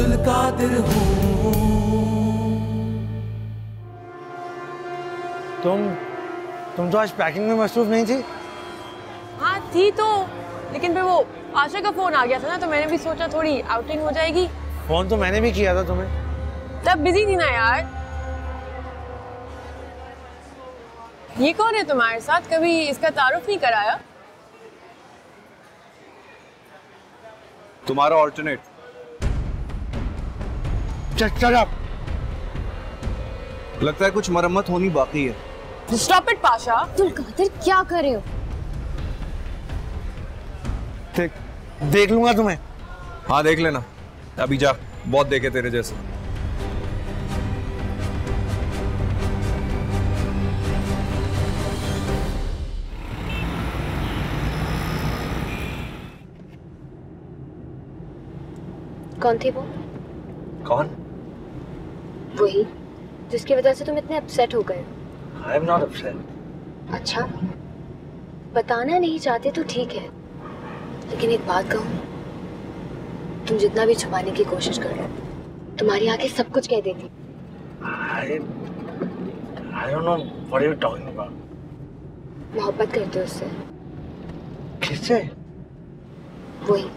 अब्दुल कादिर हूँ। तुम तुम तो आज पैकिंग में मसरूफ नहीं थी? हाँ थी तो लेकिन फिर वो आशा का फ़ोन आ गया था ना तो मैंने भी सोचा थोड़ी आउटिंग हो जाएगी। फ़ोन तो मैंने भी किया था तुम्हें। तब बिज़ी थी ना यार। ये कौन है तुम्हारे साथ? कभी इसका तारुफ नहीं कराया? तुम्हारा ऑल्टरनेट चल अप लगता है कुछ मरम्मत होनी बाकी है। स्टॉप इट पाशा अब्दुल कादिर क्या कर रहे हो? देख देख लूँगा तुम्हें। हाँ देख लेना। अभी जा बहुत देखे तेरे जैसे। कौन थी वो? कौन? वही जिसकी वजह से तुम इतने अपसेट हो गए। आई एम नॉट अपसेट अच्छा बताना नहीं चाहते तो ठीक है। लेकिन एक बात कहूँ तुम जितना भी छुपाने की कोशिश कर रहे हो तुम्हारी आँखें सब कुछ कह देती। मोहब्बत करते हो उससे। किससे? वही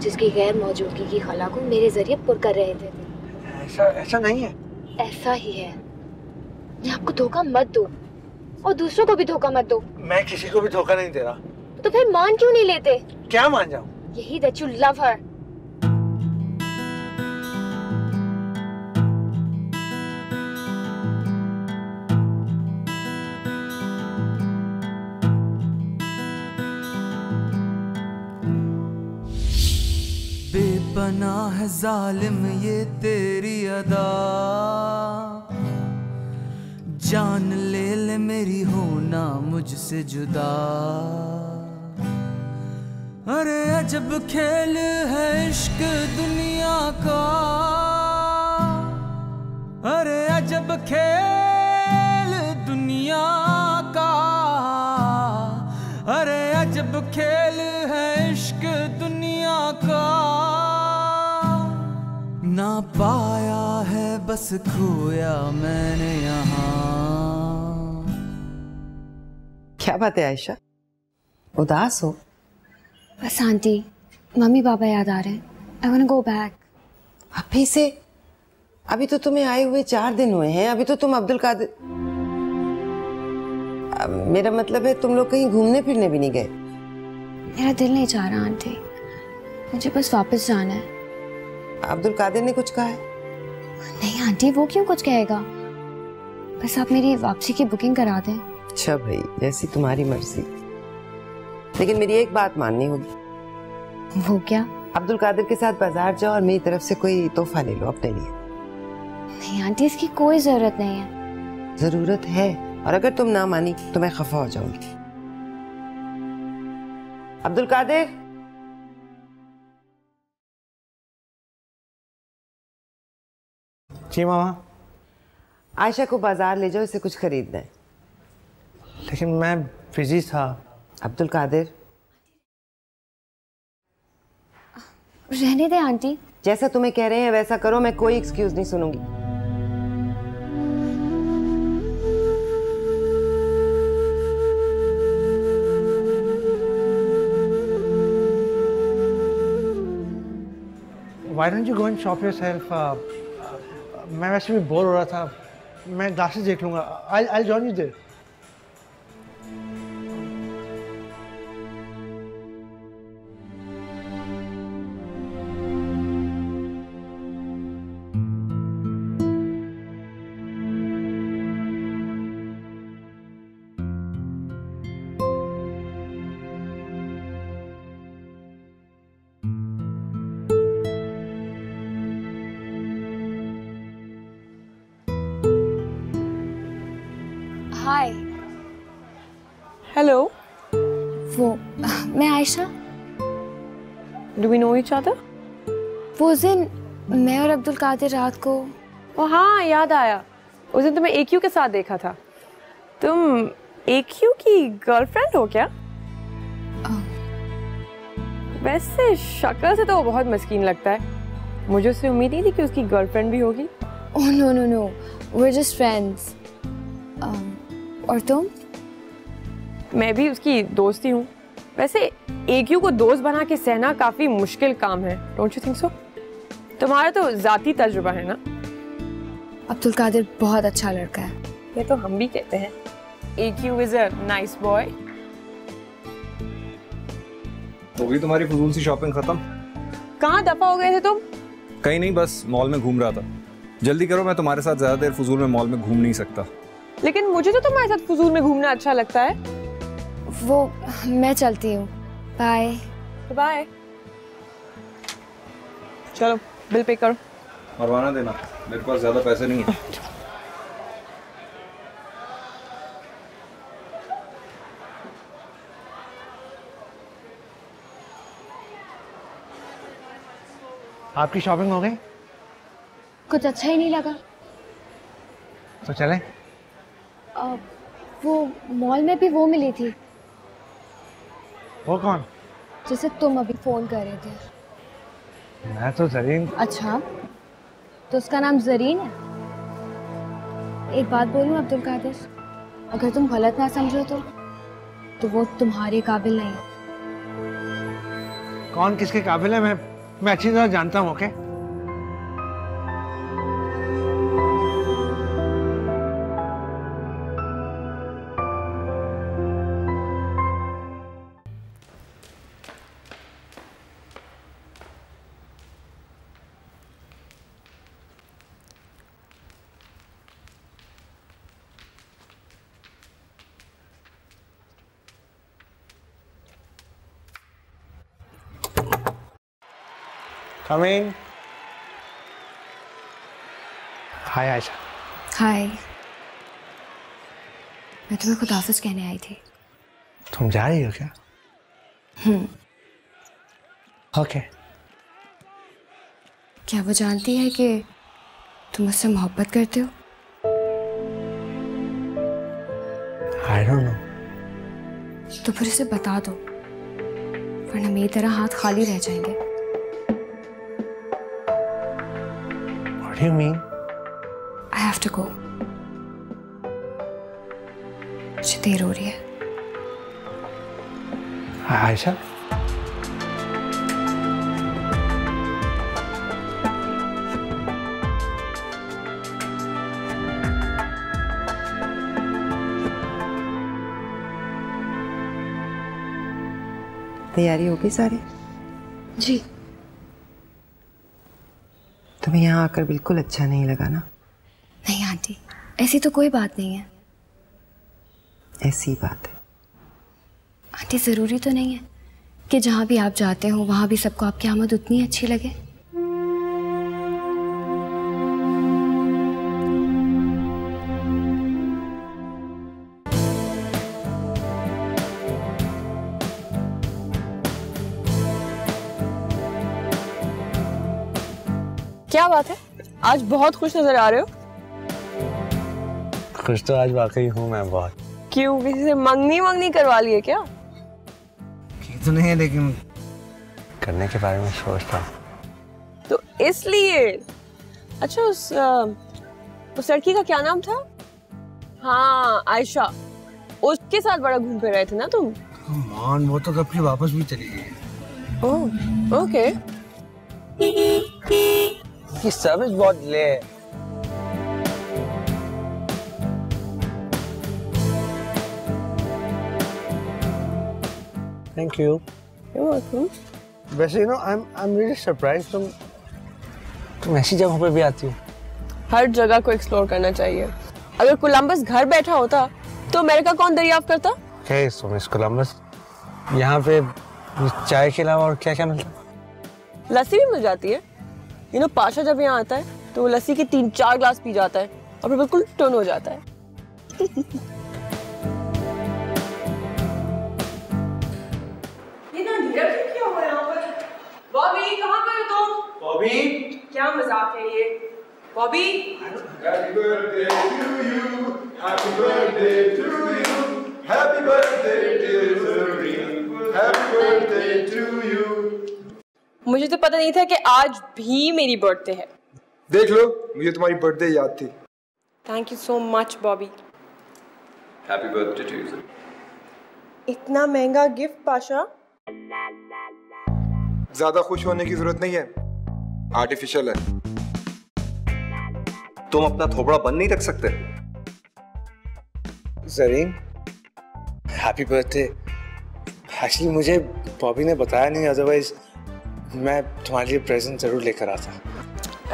जिसकी गैर मौजूदगी की खला को मेरे ज़रिए पुर कर रहे थे ऐसा ऐसा नहीं है। ऐसा ही है। मैं आपको धोखा मत दो और दूसरों को भी धोखा मत दो। मैं किसी को भी धोखा नहीं दे रहा। तो फिर मान क्यों नहीं लेते? क्या मान जाऊ? यही दैट यू लव हर बेपना है जालिम ये तेरी अदा। जान ले ले मेरी होना मुझसे जुदा। अरे अजब खेल है इश्क दुनिया का। अरे अजब खेल दुनिया का। अरे अजब खेल ना पाया है बस खोया मैंने यहाँ। क्या बात है आयशा? उदास हो। बस आंटी मम्मी पापा याद आ रहे हैं। आई वांट गो बैक अभी से? अभी तो तुम्हें आए हुए चार दिन हुए हैं। अभी तो तुम अब्दुल कादिर मेरा मतलब है तुम लोग कहीं घूमने फिरने भी नहीं गए। मेरा दिल नहीं चाह रहा आंटी। मुझे बस वापस जाना है। अब्दुल कादिर ने कुछ कहा है? नहीं आंटी वो क्यों कुछ कहेगा? बस आप मेरी वापसी की बुकिंग करा दें। अच्छा भाई जैसी तुम्हारी मर्ज़ी। लेकिन मेरी एक बात माननी होगी। वो क्या? अब्दुल कादिर के साथ बाज़ार जाओ और मेरी तरफ़ से कोई तोहफा ले लो अपने लिए। नहीं आंटी इसकी कोई ज़रूरत नहीं है। ज़रूरत है और अगर तुम ना मानी तो मैं खफा हो जाऊँगी। अब्दुल कादिर! जी मामा। आयशा को बाज़ार ले जाओ इसे कुछ खरीदना है लेकिन मैं बिज़ी था। अब्दुल कादिर। रहने दे आंटी। जैसा तुम्हें कह रहे हैं वैसा करो मैं कोई एक्सक्यूज नहीं सुनूँगी। Why don't you go and shop yourself? Uh, मैं वैसे भी बोर हो रहा था। मैं ग्लासेस देख लूँगा। I I join you there hello वो मैं Ayesha. Do we know each other वो दिन मैं और अब्दुल कादिर रात को ओ हाँ याद आया। उस दिन तुम्हें एक के साथ देखा था। तुम एक की गर्लफ्रेंड हो क्या? वैसे शक्ल से तो वो बहुत मस्कीन लगता है। मुझे उससे उम्मीद नहीं थी कि उसकी गर्लफ्रेंड भी होगी। ओह no no no. We are just friends और तुम? मैं भी उसकी दोस्त ही। हूँ वैसे एक यू को दोस्त बना के सहना काफ़ी मुश्किल काम है डोंट यू थिंक सो तुम्हारा तो जाती तजुर्बा है ना? अब्दुल कादिर बहुत अच्छा लड़का है। ये तो हम भी कहते हैं। एक you is a nice boy हो गई तुम्हारी फजूल सी शॉपिंग खत्म? कहाँ दफ़ा हो गए थे तुम? कहीं नहीं बस मॉल में घूम रहा था। जल्दी करो मैं तुम्हारे साथ ज़्यादा देर फजूल में मॉल में घूम नहीं सकता। लेकिन मुझे तो तुम्हारे साथ फजूल में घूमना अच्छा लगता है। वो मैं चलती हूँ। बाय बाय चलो बिल पे करो। मरवाना देना। मेरे पास ज़्यादा पैसे नहीं है। आपकी शॉपिंग हो गई? कुछ अच्छा ही नहीं लगा। तो चले। अ, वो मॉल में भी वो मिली थी। वो कौन? जिसे तुम अभी फ़ोन कर रहे थे। मैं तो जरीन। अच्छा तो उसका नाम जरीन है? एक बात बोलूँ अब्दुल कादिर? अगर तुम गलत ना समझो तो तो वो तुम्हारे काबिल नहीं। कौन किसके काबिल है? मैं मैं अच्छी तरह जानता हूँ okay coming hi Ayesha hi मैं तुम्हें खुद ऑफ़िस कहने आई थी। तुम जा रही हो क्या? हम्म। ओके क्या वो जानती है कि तुम मुझसे मोहब्बत करते हो? आई डोंट नो तो फिर उसे बता दो वरना मेरी तरह हाथ खाली रह जाएँगे। You mean I have to मुझे देर हो रही है। आयशा तैयारी हो गई सारी? जी। तुम्हें यहाँ आकर बिल्कुल अच्छा नहीं लगा ना? नहीं आंटी। ऐसी तो कोई बात नहीं है। ऐसी बात है। आंटी ज़रूरी तो नहीं है कि जहाँ भी आप जाते हो वहाँ भी सबको आपकी आमद उतनी अच्छी लगे। बात है? आज बहुत खुश नज़र आ रहे हो। खुश तो आज वाकई हूँ मैं बहुत। क्यों? किसी से मंगनी मंगनी करवा ली है क्या? की तो नहीं लेकिन करने के बारे में सोच रहा हूँ। तो इसलिए अच्छा उस उस लड़की का क्या नाम था? हाँ आयशा। उसके साथ बड़ा घूम फिर रहे थे ना तुम? मान वो तो कब की वापस भी चली गई। Oh okay. की सर्विस बहुत ले है। थैंक यू वैसे you know I am I am really surprise तुम तुम ऐसी जगहों पे भी आती हो। हर जगह को एक्सप्लोर करना चाहिए। अगर कोलंबस घर बैठा होता तो अमेरिका कौन दरियाफ्त करता? हे सो मिस कोलंबस यहाँ पे चाय के अलावा और क्या क्या मिलता? लस्सी भी मिल जाती है। यू नो पाशा जब यहाँ आता है तो वो लस्सी के तीन चार ग्लास पी जाता है और फिर बिल्कुल टर्न हो जाता है। बॉबी कहाँ पर हो तुम? बॉबी? क्या मज़ाक है ये? बॉबी? मुझे तो पता नहीं था कि आज भी मेरी बर्थडे है। देख लो मुझे तुम्हारी बर्थडे याद थी। Thank you so much Bobby happy birthday to you इतना महँगा गिफ्ट पाशा? ज़्यादा खुश होने की ज़रूरत नहीं है। आर्टिफिशियल है। तुम अपना थोबड़ा बंद नहीं रख सकते। जरीन हैप्पी बर्थडे एक्चुअली मुझे बॉबी ने बताया नहीं अदरवाइज़ मैं तुम्हारे लिए प्रेजेंट ज़रूर लेकर आता।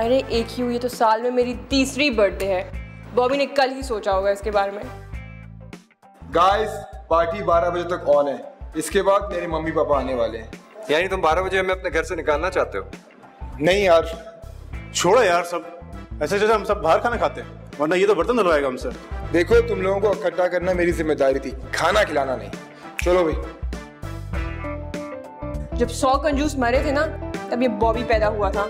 अरे एक ही हुई तो साल में मेरी तीसरी बर्थडे है। बॉबी ने कल ही सोचा होगा इसके बारे में। गाइस पार्टी 12 बजे तक ऑन है। इसके बाद मेरे मम्मी पापा आने वाले हैं। यानी तुम 12 बजे हमें अपने घर से निकालना चाहते हो? नहीं यार। छोड़ो यार सब। ऐसे जैसे हम सब बाहर खाना खाते हैं वरना ये तो बर्तन धुलवाएगा हमसे। देखो तुम लोगों को इकट्ठा करना मेरी ज़िम्मेदारी थी। खाना खिलाना नहीं। चलो भाई। जब सौ कंजूस मरे थे ना तब ये बॉबी पैदा हुआ था।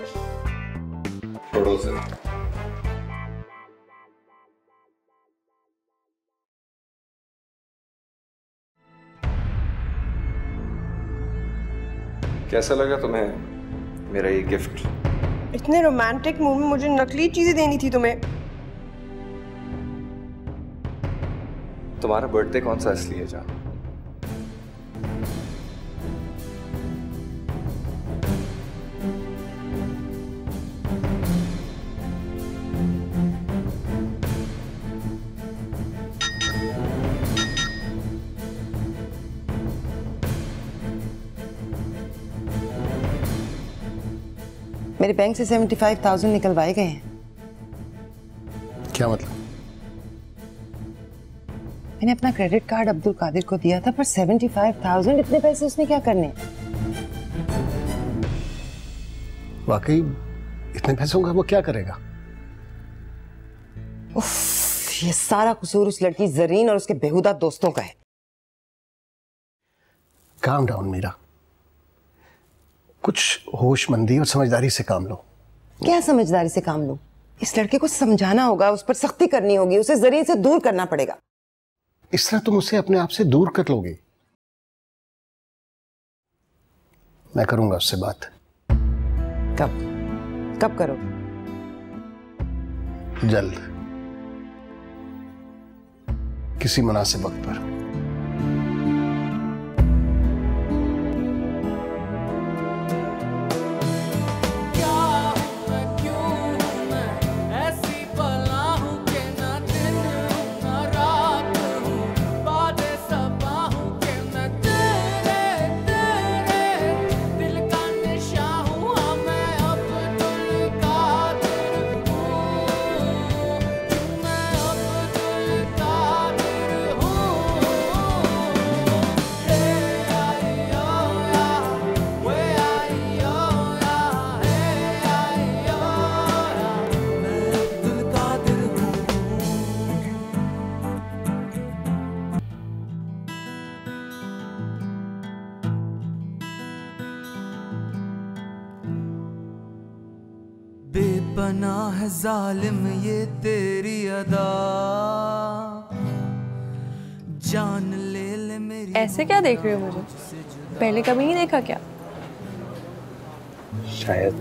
कैसा लगा तुम्हें मेरा ये गिफ्ट इतने रोमांटिक मूव में मुझे नकली चीज़ें देनी थी तुम्हें। तुम्हारा बर्थडे कौन सा इसलिए जान मेरे बैंक से सेवेंटी फाइव थाउज़ेंड निकलवाए गए हैं। क्या मतलब? मैंने अपना क्रेडिट कार्ड अब्दुल कादिर को दिया था पर सेवेंटी फाइव थाउज़ेंड इतने पैसे उसने क्या करने? वाकई इतने पैसों का वो क्या करेगा? उफ, ये सारा कसूर उस लड़की जरीन और उसके बेहुदा दोस्तों का है। Calm down Meera. कुछ होशमंदी और समझदारी से काम लो। क्या समझदारी से काम लो? इस लड़के को समझाना होगा उस पर सख्ती करनी होगी उसे ज़रिए से दूर करना पड़ेगा। इस तरह तुम उसे अपने आप से दूर कर लोगे। मैं करूँगा उससे बात। कब? कब करो? जल्द। किसी मुनासिब वक्त पर। जालिम ये तेरी अदा। जान ले ले मेरी ऐसे क्या देख रहे हो मुझे? पहले कभी नहीं देखा क्या? शायद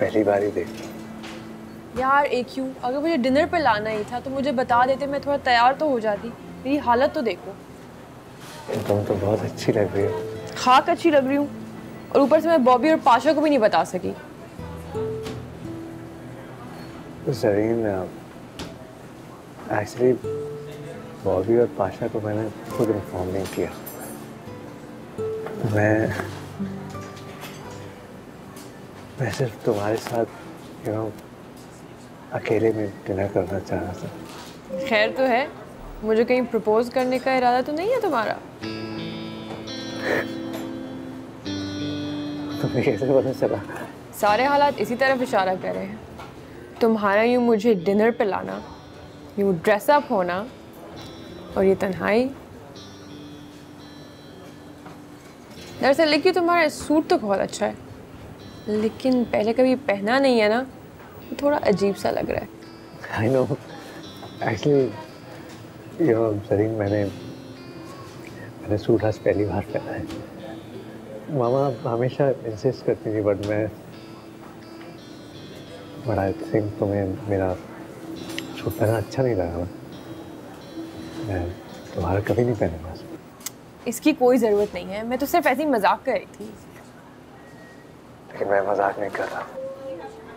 पहली बार ही देख यार एक क्यों अगर मुझे डिनर पे लाना ही था तो मुझे बता देते मैं थोड़ा तैयार तो हो जाती। मेरी हालत तो देखो। तुम तो बहुत अच्छी लग रही हो। खाक अच्छी लग रही हूँ और ऊपर से मैं बॉबी और पाशा को भी नहीं बता सकी। जरीन एक्चुअली बॉबी और पाशा को मैंने खुद इन्फॉर्म नहीं किया। मैं मैं सिर्फ़ तुम्हारे साथ यू नो अकेले में डिनर करना चाह रहा था। खैर तो है मुझे कहीं प्रपोज करने का इरादा तो नहीं है तुम्हारा? तुम्हें कैसे पता चला? सारे हालात इसी तरफ़ इशारा कर रहे हैं। तुम्हारा यूँ मुझे डिनर पे लाना, यूँ ड्रेसअप होना, और ये तन्हाई। दरअसल लेकिन तुम्हारा सूट तो बहुत अच्छा है, लेकिन पहले कभी पहना नहीं है ना तो थोड़ा अजीब सा लग रहा है। I know actually yo Zareen मैंने मैंने सूट आज पहली बार पहना है। मामा हमेशा इंसिस्ट करती थी बट मैं बट आई थिंक तुम्हें मेरा सूट पहनना अच्छा नहीं लगा ना मैं तुम्हारा कभी नहीं पहनूँगा। इसकी कोई ज़रूरत नहीं है। मैं तो सिर्फ़ ऐसे ही मज़ाक कर रही थी। लेकिन मैं मज़ाक नहीं कर रहा।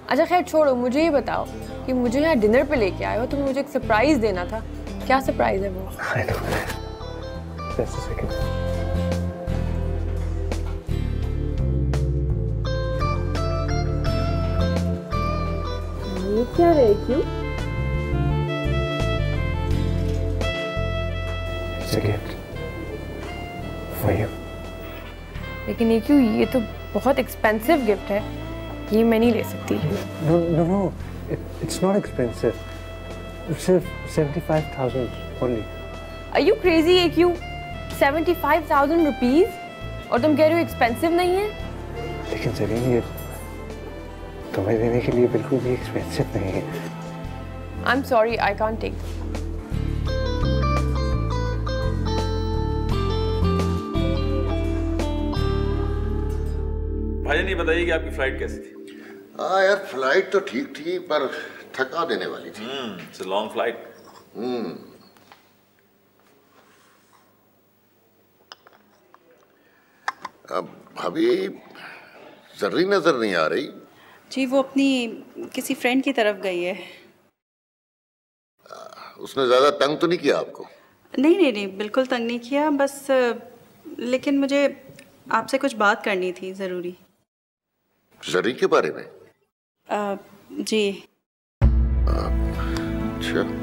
अच्छा खैर छोड़ो मुझे ये बताओ कि मुझे यहाँ डिनर पे लेके आए हो तो मुझे एक सरप्राइज़ देना था। क्या सरप्राइज़ है वो? क्या है क्यों? लेकिन ये क्यों? ये तो बहुत एक्सपेंसिव गिफ्ट है। ये मैं नहीं ले सकती। No no no it's not expensive सिर्फ़ ओनली आर यू क्रेजी ए क्यू सेवेंटी फाइव थाउज़ेंड रुपीज़ और तुम कह रहे हो एक्सपेंसिव नहीं है? लेकिन ये तुम्हें देने के लिए बिल्कुल भी एक्सपेंसिव नहीं है। I am sorry I can't take भाईजान ये बताइए कि आपकी फ़्लाइट कैसी थी? हाँ यार फ़्लाइट तो ठीक थी पर थका देने वाली थी। It's a long flight hmm. अब भाभी जर्री नज़र नहीं आ रही। जी वो अपनी किसी फ्रेंड की तरफ़ गई है। उसने ज़्यादा तंग तो नहीं किया आपको? नहीं नहीं नहीं बिल्कुल तंग नहीं किया बस लेकिन मुझे आपसे कुछ बात करनी थी ज़रूरी। जरी के बारे में? आ, जी। अच्छा।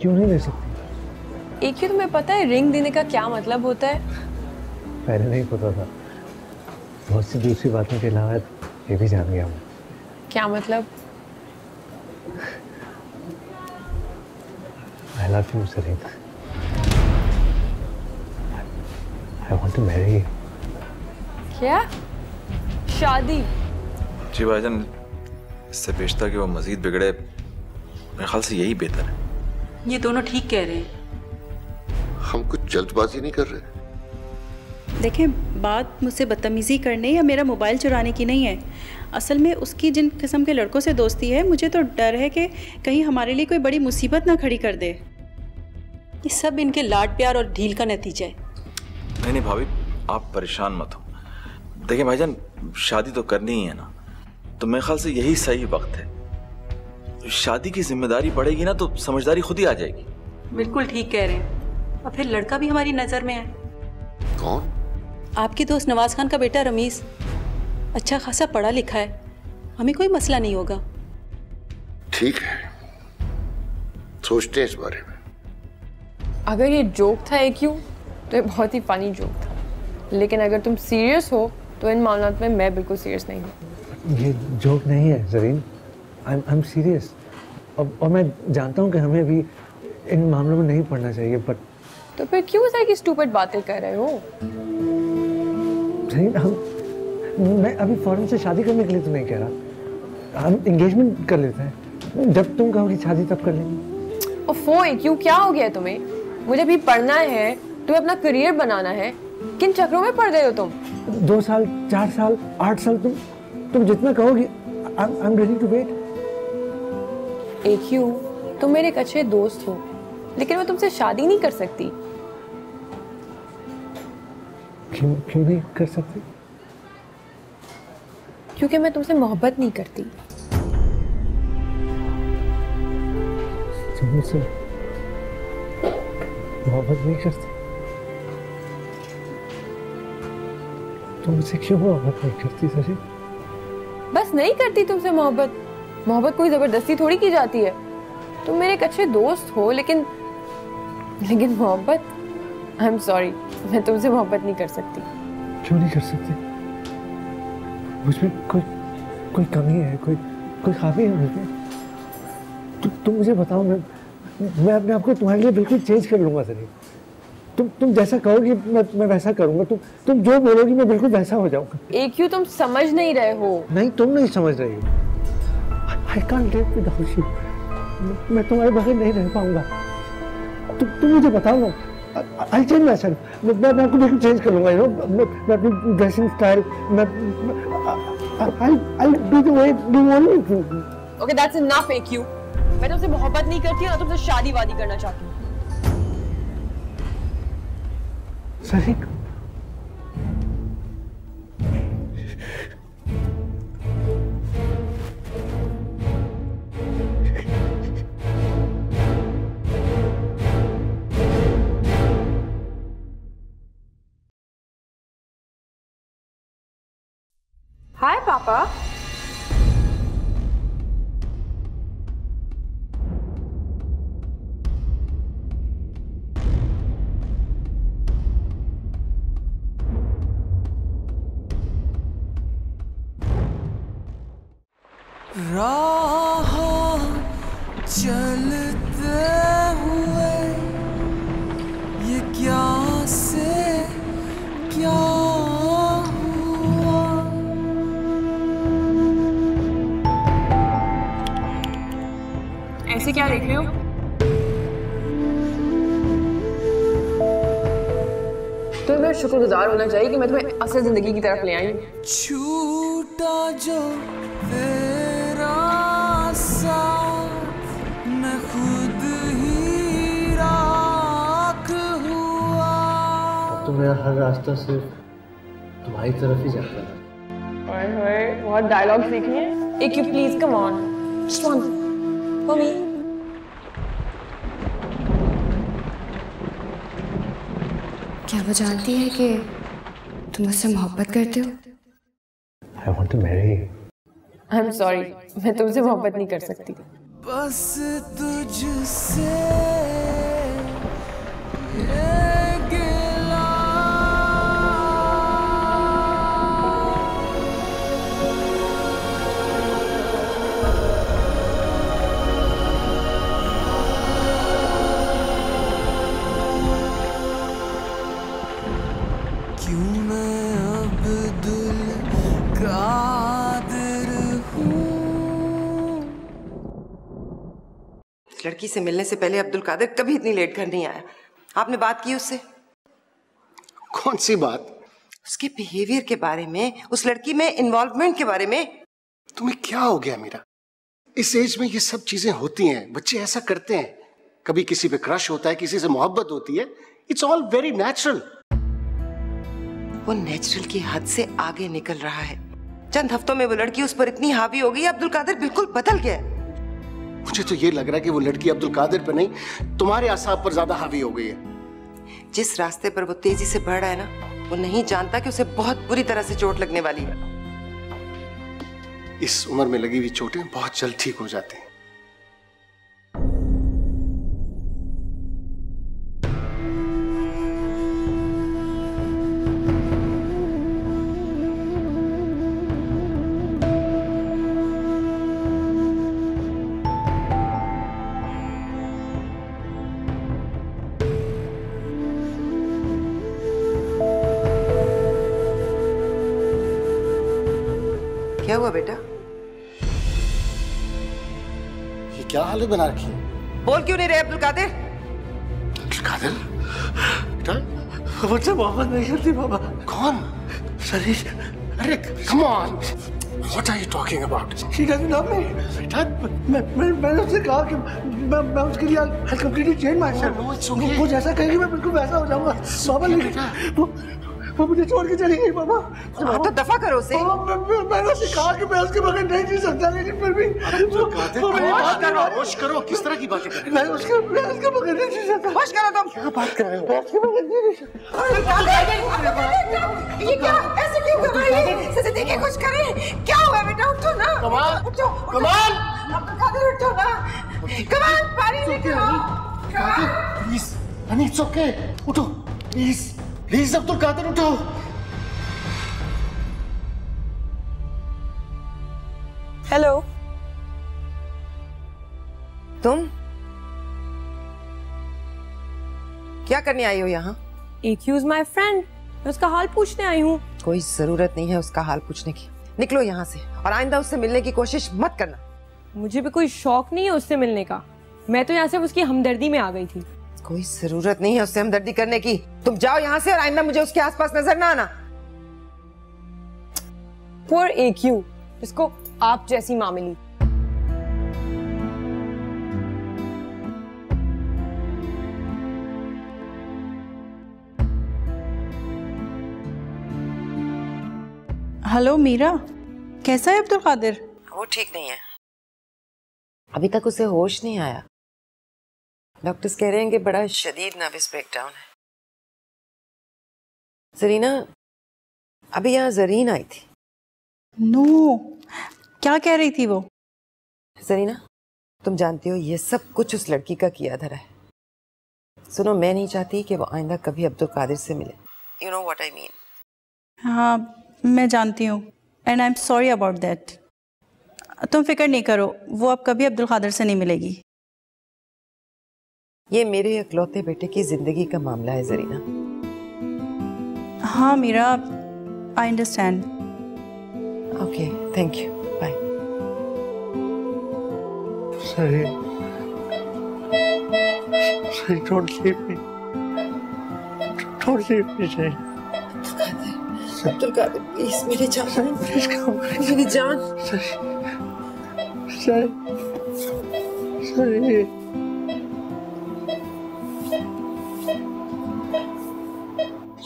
क्यों नहीं दे सकती? एक ही तुम्हें पता है रिंग देने का क्या मतलब होता है? पहले नहीं पता था। बहुत सी दूसरी बातों के अलावा ये भी जान गया मैं क्या मतलब? I love you Sareen. I want to marry you क्या? शादी? जी भाईजान इससे बेशतर कि वो मजीद बिगड़े। मेरे ख्याल से यही बेहतर है। ये दोनों ठीक कह रहे हैं। हम कुछ जल्दबाजी नहीं कर रहे। देखें बात मुझसे बदतमीज़ी करने या मेरा मोबाइल चुराने की नहीं है। असल में उसकी जिन किस्म के लड़कों से दोस्ती है मुझे तो डर है कि कहीं हमारे लिए कोई बड़ी मुसीबत ना खड़ी कर दे। ये सब इनके लाड प्यार और ढील का नतीजा है। नहीं नहीं भाभी आप परेशान मत हो। देखिए भाईजान शादी तो करनी ही है ना। तो मेरे ख्याल से यही सही वक्त है। शादी की ज़िम्मेदारी पड़ेगी ना तो समझदारी खुद ही आ जाएगी। बिल्कुल ठीक कह रहे हैं। और फिर लड़का भी हमारी नज़र में है। कौन? आपके दोस्त नवाज़ खान का बेटा रमीज। अच्छा खासा पढ़ा लिखा है। हमें कोई मसला नहीं होगा। ठीक है। सोचते हैं इस बारे में। अगर ये जोक था एक क्यों तो ये बहुत ही फनी जोक था। लेकिन अगर तुम सीरियस हो तो इन मामलों में मैं बिल्कुल सीरियस नहीं हूँ। ये जोक नहीं है जरीन। आई एम सीरियस और, मैं जानता हूँ कि हमें भी इन मामलों में नहीं पढ़ना चाहिए बट तो फिर क्यों तरह की स्टूपिड बातें कर रहे हो? जरीन हम मैं अभी फ़ौरन से शादी करने के लिए तो नहीं कह रहा। हम इंगेजमेंट कर लेते हैं। जब तुम कहोगी शादी तब कर लेंगे। फोए क्यों? क्या हो गया तुम्हें? मुझे भी पढ़ना है तुम्हें अपना करियर बनाना है। किन चक्रों में पड़ गए हो तुम? दो साल चार साल आठ साल तुम तुम जितना कहोगी I am ready to wait एक ही हूँ तुम मेरे एक अच्छे दोस्त हो। लेकिन मैं तुमसे शादी नहीं कर सकती। क्यों क्यों नहीं कर सकती? क्योंकि मैं तुमसे मोहब्बत नहीं करती। मुझसे मोहब्बत नहीं करती? तुम मुझसे क्यों मोहब्बत नहीं करती सची बस नहीं करती तुमसे मोहब्बत। मोहब्बत कोई ज़बरदस्ती थोड़ी की जाती है। तुम मेरे एक अच्छे दोस्त हो लेकिन लेकिन मोहब्बत आई एम सॉरी मैं तुमसे मोहब्बत नहीं कर सकती। क्यों नहीं कर सकती? मुझमें कोई कोई कमी है कोई कोई खामी है मुझमें तु, तुम मुझे बताओ मैं मैं अपने आप को तुम्हारे लिए बिल्कुल चेंज कर लूँगा सनी। तुम तुम जैसा कहोगी मैं मैं वैसा करूँगा। तुम तुम जो बोलोगी मैं बिल्कुल वैसा हो जाऊँगा। एक क्यों तुम समझ नहीं रहे हो। नहीं तुम नहीं समझ रही हो। I can't live without you मैं तुम्हारे बगैर नहीं रह पाऊँगा। तुम तुम मुझे बताओ ना। आई चेंज माई सेल्फ मैं मैं आपको बिल्कुल चेंज करूँगा यू नो मैं मैं अपनी ड्रेसिंग स्टाइल मैं I I do the way you want me to okay that's enough एक यू मैं तुमसे मोहब्बत नहीं करती और तुमसे शादी वादी करना चाहती हूँ। सही हाय पापा। असल ज़िंदगी की तरफ़ ले आई छूटा जो तेरा मैं खुद ही राख हुआ। तो मेरा हर रास्ता सिर्फ़ तुम्हारी तरफ़ ही जाता है। ओए बहुत डायलॉग है। एक you please come on just one for me क्या वो जानती है कि तुम मुझसे मोहब्बत करते हो? I want to marry I am sorry मैं तुमसे मोहब्बत नहीं कर सकती। बस तुझसे लड़की से मिलने से पहले अब्दुल कादिर कभी इतनी लेट घर नहीं आया। आपने बात की उससे? कौन सी बात? उसके बिहेवियर के बारे में उस लड़की में इन्वॉल्वमेंट के बारे में। तुम्हें क्या हो गया मेरा? इस एज में ये सब चीज़ें होती हैं बच्चे ऐसा करते हैं। कभी किसी पे क्रश होता है किसी से मोहब्बत होती है इट्स ऑल वेरी नेचुरल वो नेचुरल की हद से आगे निकल रहा है। चंद हफ्तों में वो लड़की उस पर इतनी हावी हो गई अब्दुल कादिर बिल्कुल बदल गया। मुझे तो ये लग रहा है कि वो लड़की अब्दुल कादिर पर नहीं तुम्हारे आसाब पर ज़्यादा हावी हो गई है। जिस रास्ते पर वो तेज़ी से बढ़ रहा है ना वो नहीं जानता कि उसे बहुत बुरी तरह से चोट लगने वाली है। इस उम्र में लगी हुई चोटें बहुत जल्द ठीक हो जाती हैं। हालत बना रखी है। बोल क्यों नहीं रहे अब्दुल कादिर? अब्दुल कादिर? मुझसे मोहब्बत नहीं करती बाबा। कौन? सरीश अरे come on what are you talking about she doesn't love me बेटा मैं मैं मैंने उससे कहा कि मैं मैं उसके लिए I completely change myself वो जैसा कहेगी मैं बिल्कुल वैसा हो जाऊँगा। बाबा लेकिन वो मुझे छोड़ के चली गई बाबा। हाँ, तो दफ़ा करो उसे। बाबा, मैं- मैं- मैंने उससे कहा कि मैं उसके बगैर नहीं जी सकता लेकिन फिर भी करो नहीं- होश करो किस तरह की बातें कर रहे मैं उसके मैं उसके बगैर नहीं जी सकता। होश करो तुम। क्या बात कर रहे हो? मैं उसके बगैर नहीं जी सकता। ये क्या? ऐसे क्यों कर रही है? सच देखिए कुछ करें। क्या हुआ बेटा? उठो ना। कमाल। उठो कमाल। अब्दुल कादिर उठो ना। कमाल पानी लेकर आओ। प्लीज़ हनी इट्स ओके उठो। प्लीज़ प्लीज़ अब्दुल कादिर उठो हेलो। तुम? क्या करने आई हो यहाँ? एक इज़ माय फ्रेंड मैं उसका हाल पूछने आई हूँ। कोई ज़रूरत नहीं है उसका हाल पूछने की। निकलो यहाँ से और आइंदा उससे मिलने की कोशिश मत करना। मुझे भी कोई शौक नहीं है उससे मिलने का। मैं तो यहाँ से उसकी हमदर्दी में आ गई थी। कोई ज़रूरत नहीं है उससे हमदर्दी करने की। तुम जाओ यहाँ से और आइंदा मुझे उसके आसपास नज़र ना आना। पोर एक यू जिसको आप जैसी माँ मिली। हेलो मीरा कैसा है अब्दुल कादिर? वो ठीक नहीं है। अभी तक उसे होश नहीं आया। डॉक्टर्स कह रहे हैं कि बड़ा शदीद नर्वस ब्रेकडाउन है। जरीना अभी यहाँ जरीन आई थी। नो। no. क्या कह रही थी वो? जरीना तुम जानती हो ये सब कुछ उस लड़की का किया धरा है। सुनो मैं नहीं चाहती कि वो आइंदा कभी अब्दुल कादिर से मिले। You know what I mean हाँ मैं जानती हूँ। And I am sorry about that तुम फ़िक्र नहीं करो वो अब कभी अब्दुल कादिर से नहीं मिलेगी। ये मेरे अकलौते बेटे की ज़िंदगी का मामला है जरीना हाँ Meera I understand okay thank you bye Sorry. Sorry, don't leave me. Don't leave me, Sorry. Abdul Kadir please मेरी जान प्लीज़ कम मेरी जान Sorry. Sorry.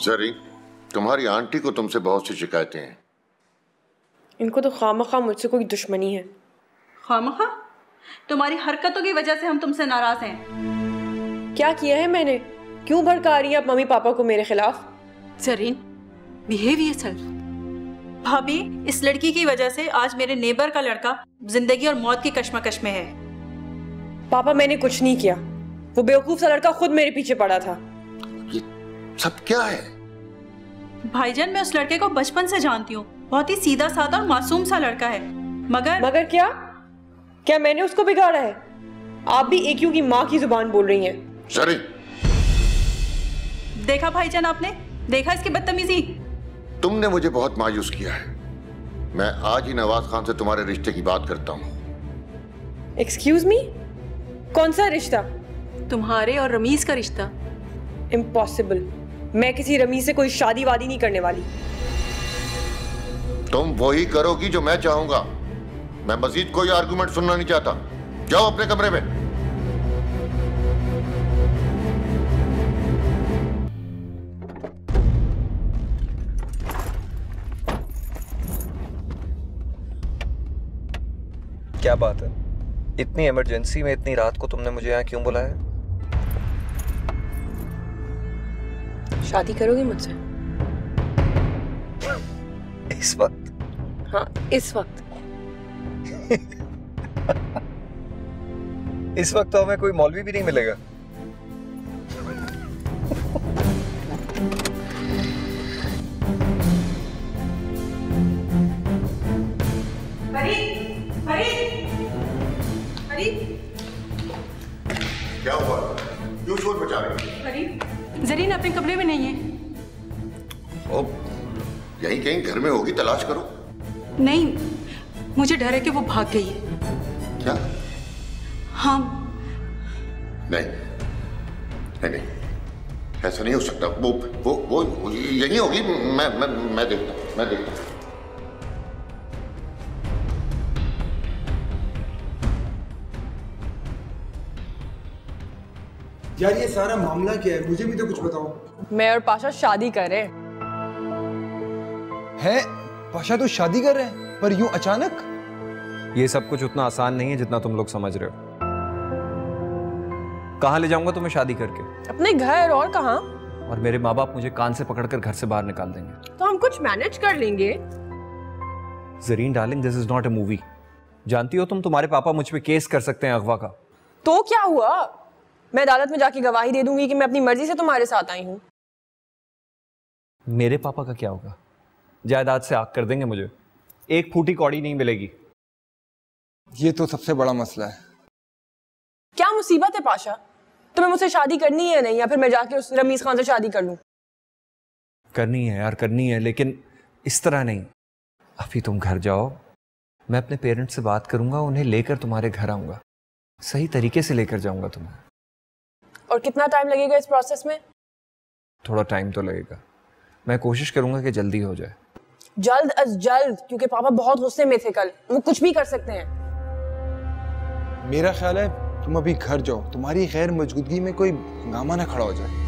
सरी तुम्हारी आंटी को तुमसे बहुत सी शिकायतें हैं। इनको तो खामा खा मुझसे कोई दुश्मनी है। खामखा? तुम्हारी हरकतों की वजह से हम तुमसे नाराज़ हैं। क्या किया है मैंने? क्यों भड़का रही है आप मम्मी पापा को मेरे खिलाफ? जरीन बिहेव योरसेल्फ भाभी इस लड़की की वजह से आज मेरे नेबर का लड़का ज़िंदगी और मौत की कश्मकश में है। पापा मैंने कुछ नहीं किया। वो बेवकूफ़ सा लड़का खुद मेरे पीछे पड़ा था। सब क्या है? भाईजान मैं उस लड़के को बचपन से जानती हूँ। बहुत ही सीधा साधा और मासूम सा लड़का है। मगर मगर क्या? क्या मैंने उसको बिगाड़ा है? आप भी एक की माँ की ज़ुबान बोल रही हैं। सरी। देखा भाईजान आपने? देखा इसकी बदतमीजी? तुमने मुझे बहुत मायूस किया है। मैं आज ही नवाज़ खान से तुम्हारे रिश्ते की बात करता हूँ। एक्सक्यूज मी कौन सा रिश्ता? तुम्हारे और रमीज का रिश्ता। इम्पॉसिबल मैं किसी रमी से कोई शादी वादी नहीं करने वाली। तुम वही करोगी जो मैं चाहूँगा। मैं मजीद कोई आर्गुमेंट सुनना नहीं चाहता। जाओ अपने कमरे में। क्या बात है? इतनी इमरजेंसी में इतनी रात को तुमने मुझे यहाँ क्यों बुलाया? शादी करोगी मुझसे? इस वक्त? हाँ इस वक्त। इस वक्त तो हमें कोई मौलवी भी नहीं मिलेगा। फरीद फरीद फरीद। क्या हुआ? क्यों शोर मचा रही फरीद जरीन अपने कमरे में नहीं है। ओ, यहीं कहीं घर में होगी तलाश करो। नहीं मुझे डर है कि वो भाग गई है। क्या? हाँ। नहीं नहीं नहीं ऐसा नहीं हो सकता। वो वो वो यही होगी मैं मैं मैं देखता हूँ मैं देखता यार ये सारा मामला क्या है? मुझे भी तो कुछ बताओ। मैं और पाशा शादी कर रहे हैं। है? पाशा तो शादी कर रहे हैं पर यूँ अचानक? ये सब कुछ उतना आसान नहीं है जितना तुम लोग समझ रहे हो। कहाँ ले जाऊँगा तुम्हें शादी करके? अपने घर और कहा? और मेरे माँ बाप मुझे कान से पकड़कर घर से बाहर निकाल देंगे। तो हम कुछ मैनेज कर लेंगे। Zareen darling this is not a movie जानती हो तुम तुम्हारे पापा मुझ पे केस कर सकते हैं अगवा का। तो क्या हुआ? मैं अदालत में जाके गवाही दे दूँगी कि मैं अपनी मर्ज़ी से तुम्हारे साथ आई हूँ। मेरे पापा का क्या होगा? जायदाद से आग कर देंगे मुझे। एक फूटी कौड़ी नहीं मिलेगी। ये तो सबसे बड़ा मसला है। क्या मुसीबत है पाशा? तुम्हें मुझसे शादी करनी है या नहीं? या फिर मैं जाके उस रमीज खान से शादी कर लूँ? करनी है यार करनी है लेकिन इस तरह नहीं। अभी तुम घर जाओ। मैं अपने पेरेंट्स से बात करूँगा उन्हें लेकर तुम्हारे घर आऊँगा। सही तरीके से लेकर जाऊँगा तुम्हें। और कितना टाइम लगेगा इस प्रोसेस में? थोड़ा टाइम तो लगेगा। मैं कोशिश करूँगा कि जल्दी हो जाए। जल्द अज जल्द क्योंकि पापा बहुत गुस्से में थे कल। वो कुछ भी कर सकते हैं। मेरा ख्याल है तुम अभी घर जाओ। तुम्हारी गैर मौजूदगी में कोई हंगामा ना खड़ा हो जाए।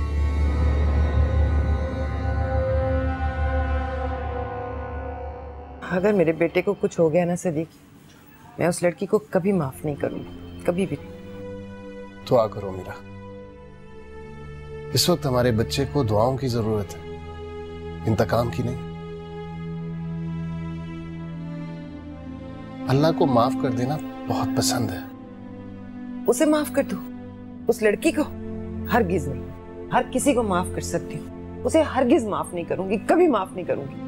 अगर मेरे बेटे को कुछ हो गया ना सदीक मैं उस लड़की को कभी माफ़ नहीं करूँगी। कभी भी। दुआ करो मीरा। इस वक्त हमारे बच्चे को दुआओं की ज़रूरत है। इंतकाम की नहीं। अल्लाह को माफ़ कर देना बहुत पसंद है। उसे माफ़ कर दो। उस लड़की को हरगिज नहीं। हर किसी को माफ़ कर सकती हूँ। उसे हरगिज माफ़ नहीं करूँगी कभी माफ़ नहीं करूँगी।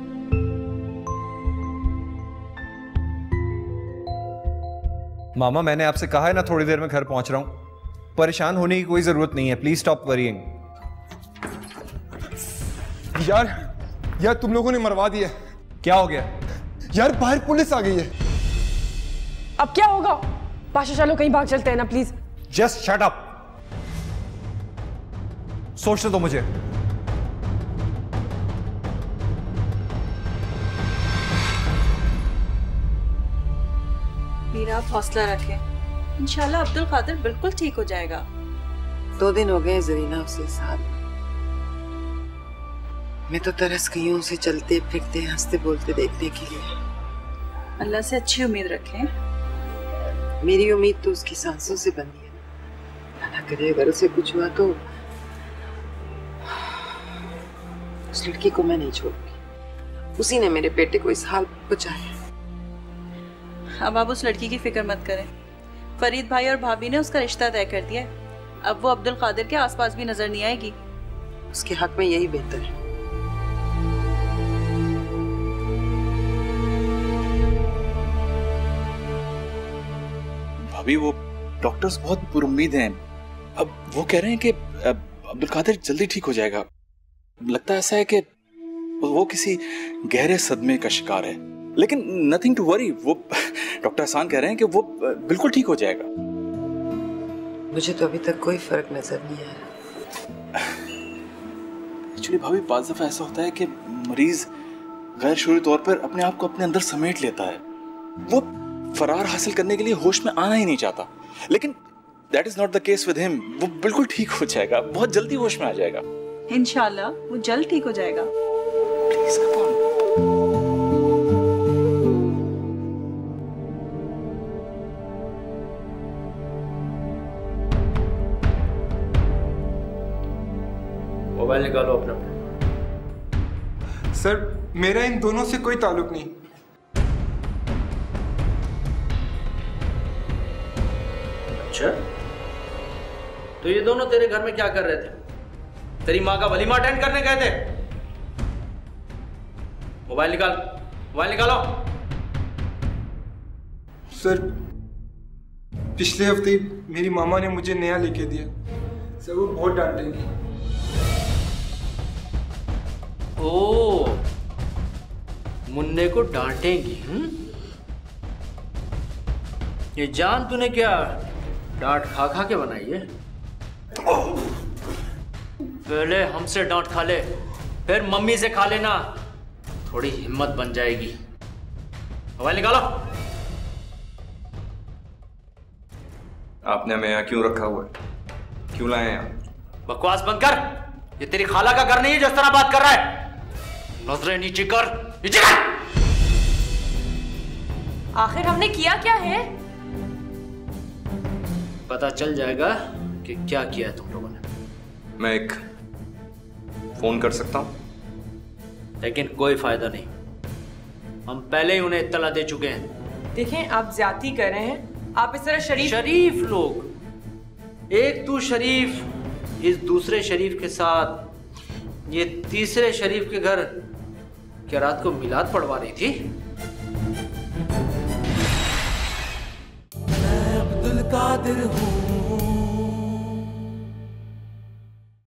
मामा मैंने आपसे कहा है ना थोड़ी देर में घर पहुँच रहा हूँ। परेशान होने की कोई ज़रूरत नहीं है। प्लीज़ स्टॉप वरिंग यार यार तुम लोगों ने मरवा दिया। क्या हो गया? यार बाहर पुलिस आ गई है। अब क्या होगा? पाशा चलो कहीं भाग चलते हैं ना प्लीज़ जस्ट शट अप सोचने दो मुझे। मीरा आप हौसला रखें। इंशाल्लाह अब्दुल कादिर बिल्कुल ठीक हो जाएगा। दो दिन हो गए जरीना उसे साथ मैं तो तरस गई हूँ उसे चलते फिरते हँसते बोलते देखने के लिए। अल्लाह से अच्छी उम्मीद रखें। मेरी उम्मीद तो उसकी सांसों से बंधी है। अल्लाह करे अगर उसे कुछ हुआ तो उस लड़की को मैं नहीं छोड़ूँगी। उसी ने मेरे बेटे को इस हाल पहुँचाया अब आप उस लड़की की फ़िक्र मत करें। फरीद भाई और भाभी ने उसका रिश्ता तय कर दिया है। अब वो अब्दुल कादिर के आसपास भी नज़र नहीं आएगी। उसके हक में यही बेहतर है। भाभी वो डॉक्टर्स बहुत पुरुम्मीद हैं। अब वो कह रहे हैं कि अब्दुल कादिर जल्दी ठीक हो जाएगा। लगता ऐसा है कि वो किसी गहरे सदमे का शिकार है। लेकिन नथिंग टू वरी वो डॉक्टर हसान कह रहे हैं कि वो बिल्कुल ठीक हो जाएगा। मुझे तो अभी तक कोई फ़र्क नज़र नहीं आया। एक्चुअली भाभी बाज दफ़ा ऐसा होता है कि मरीज़ गैर शुरू तौर पर अपने आप को अपने अंदर समेट लेता है। वो फरार हासिल करने के लिए होश में आना ही नहीं चाहता। लेकिन that is not the case with him वो बिल्कुल ठीक हो जाएगा। बहुत जल्दी होश में आ जाएगा। इंशाल्लाह वो जल्द ठीक हो जाएगा। प्लीज़ कम ऑन मोबाइल निकालो अपना। सर मेरा इन दोनों से कोई ताल्लुक नहीं। अच्छा? तो ये दोनों तेरे घर में क्या कर रहे थे? तेरी माँ का वलीमा अटेंड करने गए थे? मोबाइल निकाल मोबाइल निकालो। सर पिछले हफ़्ते मेरी मामा ने मुझे नया लेके दिया। सर वो बहुत डांटेंगी ओ मुन्ने को डांटेंगी हम्म? ये जान तूने क्या? डांट खा खा के बनाई है पहले हमसे डांट खा ले फिर मम्मी से खा लेना। थोड़ी हिम्मत बन जाएगी। मोबाइल निकालो। आपने हमें यहाँ क्यों रखा हुआ है? क्यों लाए हैं यहाँ बकवास बंद कर। ये तेरी खाला का घर नहीं है जो इस तरह बात कर रहा है। नज़रें नीचे कर। नीचे कर। आखिर हमने किया क्या है? पता चल जाएगा कि क्या किया है तुम लोगों ने। मैं एक फ़ोन कर सकता हूँ? लेकिन कोई फ़ायदा नहीं। हम पहले ही उन्हें इत्तला दे चुके हैं। देखें आप ज़्यादा कर रहे हैं। आप इस तरह शरीफ शरीफ लोग। एक तू शरीफ इस दूसरे शरीफ के साथ। ये तीसरे शरीफ के घर। क्या रात को मिलाद पढ़वा रही थी? कादिर हूँ।